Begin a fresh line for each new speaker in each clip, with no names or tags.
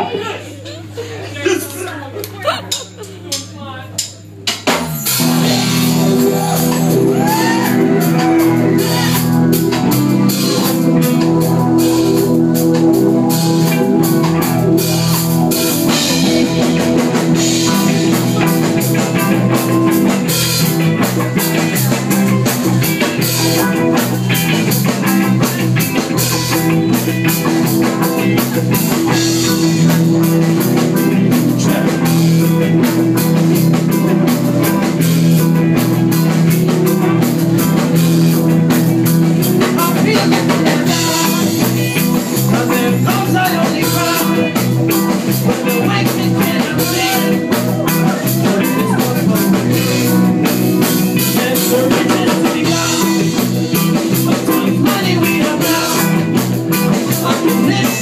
Amen.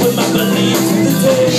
Put my beliefs in the day.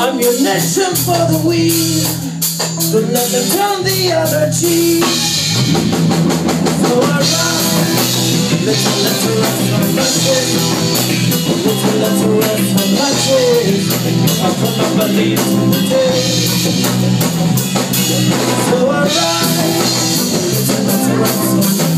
Ammunition for the weak. Let them turn the other cheek. So I rise, little, little on my chest. Little, little on my chest. I put my belief to the test. So I rise, little, little rest on my